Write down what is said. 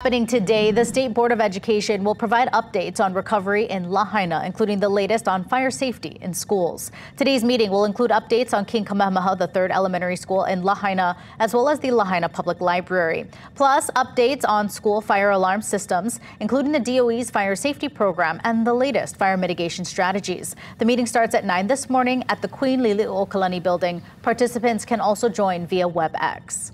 Happening today, the State Board of Education will provide updates on recovery in Lahaina, including the latest on fire safety in schools. Today's meeting will include updates on King Kamehameha III Elementary School in Lahaina, as well as the Lahaina Public Library. Plus, updates on school fire alarm systems, including the DOE's fire safety program and the latest fire mitigation strategies. The meeting starts at 9 this morning at the Queen Liliuokalani building. Participants can also join via WebEx.